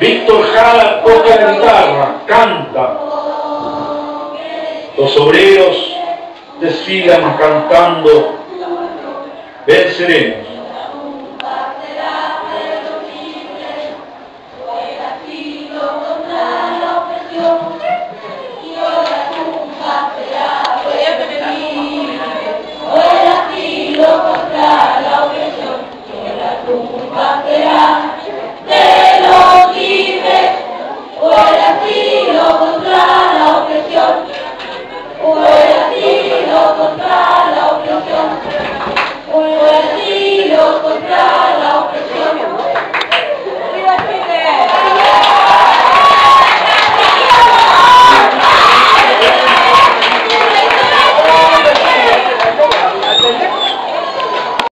Víctor Jara, toca cantarla, canta. Los obreros te cantando. Ven seremos. O la tumba contra la opresión. Y o la tumba será perdonible. O el asilo contra la opresión. Y la tumba.